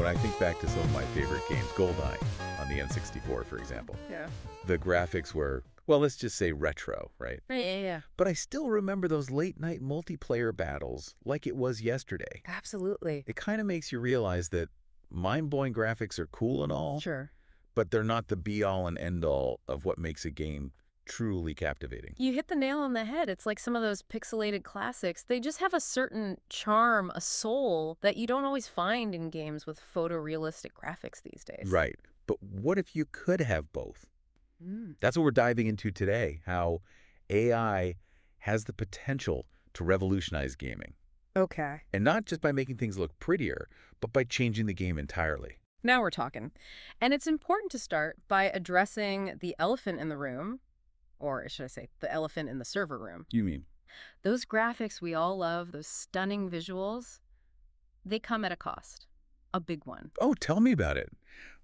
when I think back to some of my favorite games, GoldenEye on the N64, for example, Yeah. the graphics were, well, let's just say retro, right? Right, yeah, yeah. But I still remember those late night multiplayer battles like it was yesterday. Absolutely. It kind of makes you realize that mind-blowing graphics are cool and all, Sure. but they're not the be-all and end-all of what makes a game truly captivating. You hit the nail on the head. It's like some of those pixelated classics. They just have a certain charm, a soul that you don't always find in games with photorealistic graphics these days. Right. But what if you could have both? Mm. That's what we're diving into today, how AI has the potential to revolutionize gaming. Okay. And not just by making things look prettier, but by changing the game entirely. Now we're talking. And it's important to start by addressing the elephant in the room, or should I say, the elephant in the server room. You mean? Those graphics we all love, those stunning visuals, they come at a cost. A big one. Oh, tell me about it.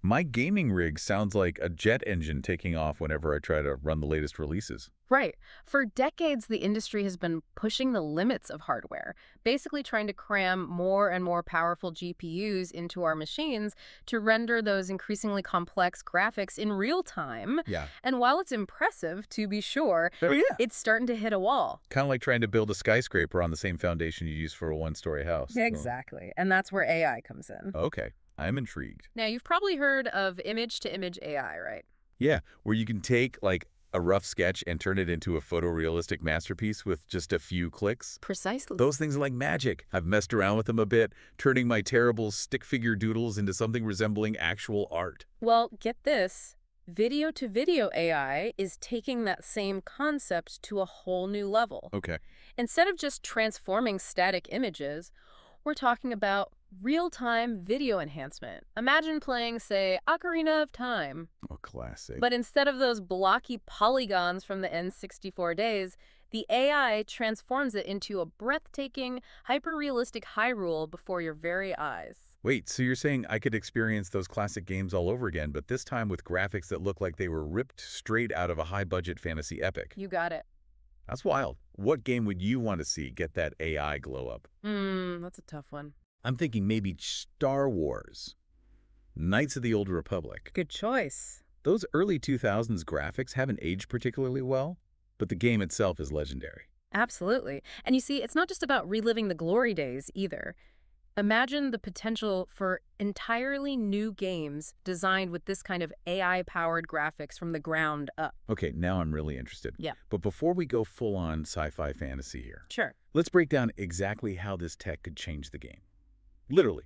My gaming rig sounds like a jet engine taking off whenever I try to run the latest releases. Right. For decades, the industry has been pushing the limits of hardware, basically trying to cram more and more powerful GPUs into our machines to render those increasingly complex graphics in real time. Yeah. And while it's impressive, to be sure, Oh, yeah. it's starting to hit a wall. Kind of like trying to build a skyscraper on the same foundation you use for a one-story house. Exactly. And that's where AI comes in. Okay. I'm intrigued. Now, you've probably heard of image-to-image AI, right? Yeah, where you can take like a rough sketch and turn it into a photorealistic masterpiece with just a few clicks. Precisely. Those things are like magic. I've messed around with them a bit, turning my terrible stick figure doodles into something resembling actual art. Well, get this. Video to video AI is taking that same concept to a whole new level. Okay. Instead of just transforming static images, we're talking about real-time video enhancement. Imagine playing, say, Ocarina of Time, Oh, classic. but instead of those blocky polygons from the N64 days, the AI transforms it into a breathtaking, hyper-realistic Hyrule before your very eyes. Wait, so you're saying I could experience those classic games all over again, but this time with graphics that look like they were ripped straight out of a high-budget fantasy epic? You got it. That's wild. What game would you want to see get that AI glow up? Hmm, that's a tough one. I'm thinking maybe Star Wars, Knights of the Old Republic. Good choice. Those early 2000s graphics haven't aged particularly well, but the game itself is legendary. Absolutely. And you see, it's not just about reliving the glory days either. Imagine the potential for entirely new games designed with this kind of AI-powered graphics from the ground up. Okay, now I'm really interested. Yeah. But before we go full-on sci-fi fantasy here, Sure. let's break down exactly how this tech could change the game. Literally.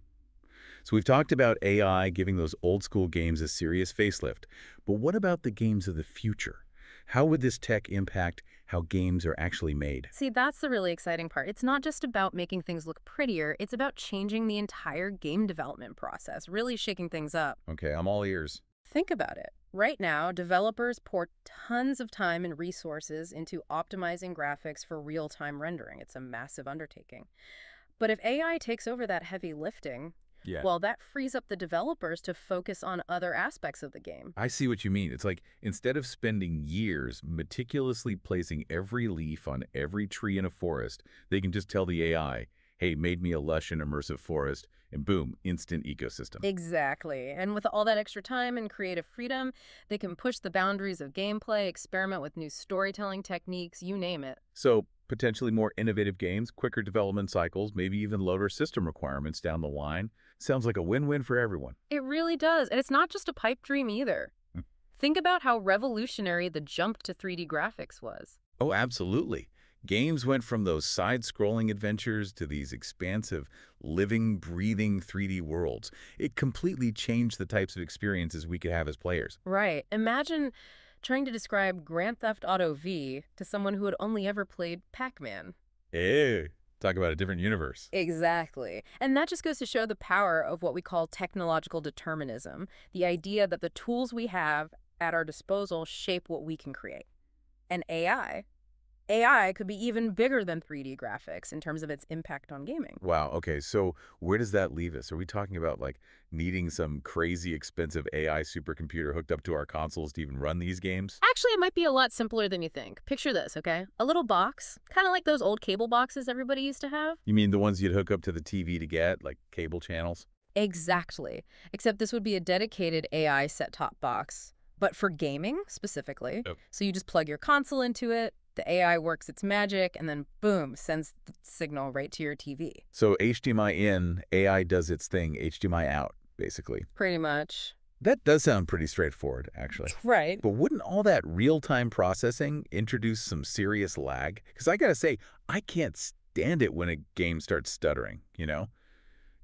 So we've talked about AI giving those old-school games a serious facelift, but what about the games of the future? How would this tech impact how games are actually made? See, that's the really exciting part. It's not just about making things look prettier, it's about changing the entire game development process, really shaking things up. Okay, I'm all ears. Think about it. Right now, developers pour tons of time and resources into optimizing graphics for real-time rendering. It's a massive undertaking. But if AI takes over that heavy lifting, Yeah. well, that frees up the developers to focus on other aspects of the game. I see what you mean. It's like instead of spending years meticulously placing every leaf on every tree in a forest, they can just tell the AI, hey, made me a lush and immersive forest, and boom, instant ecosystem. Exactly. And with all that extra time and creative freedom, they can push the boundaries of gameplay, experiment with new storytelling techniques, you name it. So potentially more innovative games, quicker development cycles, maybe even lower system requirements down the line. Sounds like a win-win for everyone. It really does. And it's not just a pipe dream either. Hmm. Think about how revolutionary the jump to 3D graphics was. Oh, absolutely. Games went from those side-scrolling adventures to these expansive, living, breathing 3D worlds. It completely changed the types of experiences we could have as players. Right. Imagine trying to describe Grand Theft Auto V to someone who had only ever played Pac-Man. Hey, talk about a different universe. Exactly. And that just goes to show the power of what we call technological determinism, the idea that the tools we have at our disposal shape what we can create. And AI, AI could be even bigger than 3D graphics in terms of its impact on gaming. Wow, okay, so where does that leave us? Are we talking about like needing some crazy expensive AI supercomputer hooked up to our consoles to even run these games? Actually, it might be a lot simpler than you think. Picture this, okay? A little box, kind of like those old cable boxes everybody used to have. You mean the ones you'd hook up to the TV to get, like cable channels? Exactly. Except this would be a dedicated AI set-top box, but for gaming specifically. Yep. So you just plug your console into it, the AI works its magic, and then boom, sends the signal right to your TV. So HDMI in, AI does its thing, HDMI out, basically. Pretty much. That does sound pretty straightforward, actually. Right. But wouldn't all that real-time processing introduce some serious lag? Because I gotta say, I can't stand it when a game starts stuttering, you know?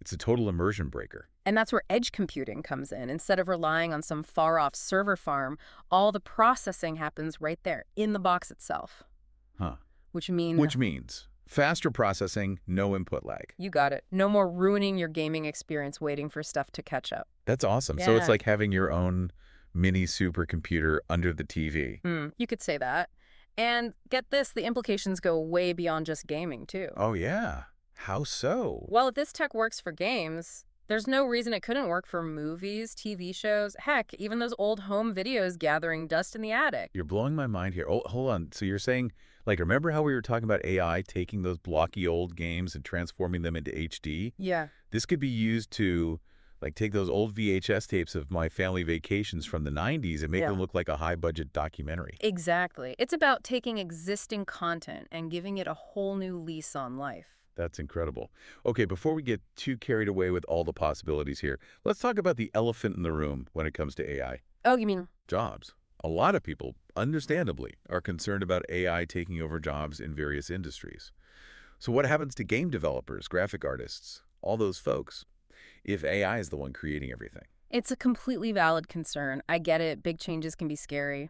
It's a total immersion breaker. And that's where edge computing comes in. Instead of relying on some far-off server farm, all the processing happens right there in the box itself. Huh. Which means... Which means faster processing, no input lag. You got it. No more ruining your gaming experience waiting for stuff to catch up. That's awesome. So it's like having your own mini supercomputer under the TV. Hmm, you could say that. And get this, the implications go way beyond just gaming, too. Oh, yeah. How so? Well, if this tech works for games, there's no reason it couldn't work for movies, TV shows, heck, even those old home videos gathering dust in the attic. You're blowing my mind here. Oh, hold on. So you're saying, like, remember how we were talking about AI taking those blocky old games and transforming them into HD? Yeah. This could be used to, like, take those old VHS tapes of my family vacations from the 90s and make Yeah. them look like a high-budget documentary. Exactly. It's about taking existing content and giving it a whole new lease on life. That's incredible. Okay, before we get too carried away with all the possibilities here, let's talk about the elephant in the room when it comes to AI. Oh, you mean Jobs. A lot of people, understandably, are concerned about AI taking over jobs in various industries. So what happens to game developers, graphic artists, all those folks, if AI is the one creating everything? It's a completely valid concern. I get it. Big changes can be scary.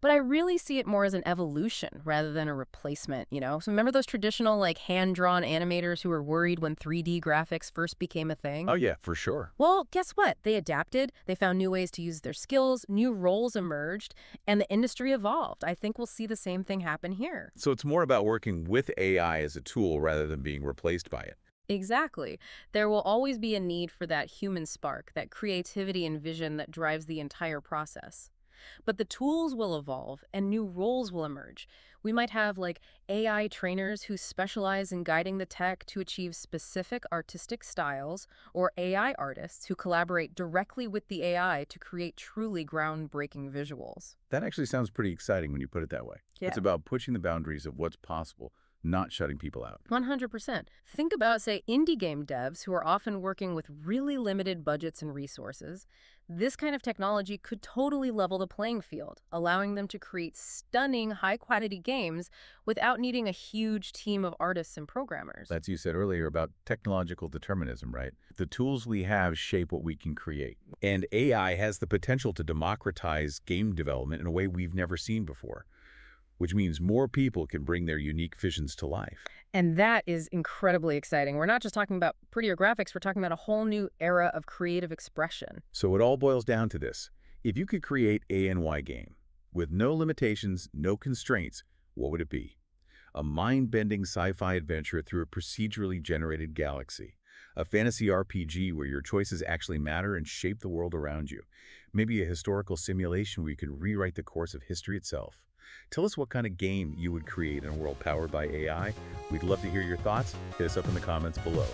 But I really see it more as an evolution rather than a replacement, you know? So remember those traditional, like, hand-drawn animators who were worried when 3D graphics first became a thing? Oh yeah, for sure. Well, guess what? They adapted, they found new ways to use their skills, new roles emerged, and the industry evolved. I think we'll see the same thing happen here. So it's more about working with AI as a tool rather than being replaced by it. Exactly. There will always be a need for that human spark, that creativity and vision that drives the entire process. But the tools will evolve and new roles will emerge. We might have like AI trainers who specialize in guiding the tech to achieve specific artistic styles, or AI artists who collaborate directly with the AI to create truly groundbreaking visuals. That actually sounds pretty exciting when you put it that way. Yeah. It's about pushing the boundaries of what's possible, not shutting people out. 100%. Think about, say, indie game devs who are often working with really limited budgets and resources. This kind of technology could totally level the playing field, allowing them to create stunning, high-quality games without needing a huge team of artists and programmers. That's you said earlier about technological determinism, right? The tools we have shape what we can create. And AI has the potential to democratize game development in a way we've never seen before, which means more people can bring their unique visions to life. And that is incredibly exciting. We're not just talking about prettier graphics, we're talking about a whole new era of creative expression. So it all boils down to this. If you could create a NY game with no limitations, no constraints, what would it be? A mind-bending sci-fi adventure through a procedurally generated galaxy. A fantasy RPG where your choices actually matter and shape the world around you. Maybe a historical simulation where you could rewrite the course of history itself. Tell us what kind of game you would create in a world powered by AI. We'd love to hear your thoughts. Hit us up in the comments below.